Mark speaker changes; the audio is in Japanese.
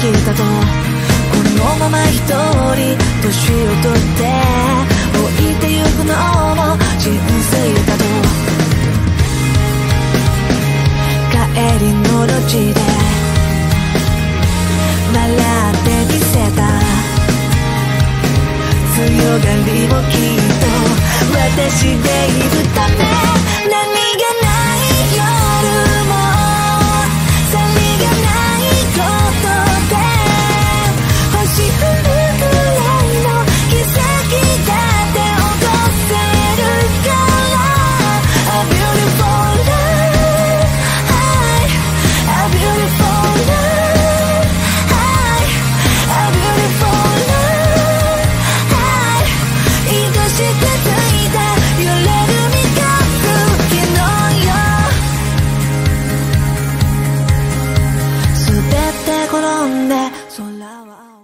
Speaker 1: きたとこのまま一人年を取って置いてゆくのも人生だと帰りの路地で笑ってみせた強がりをきっと私でいる son lavados.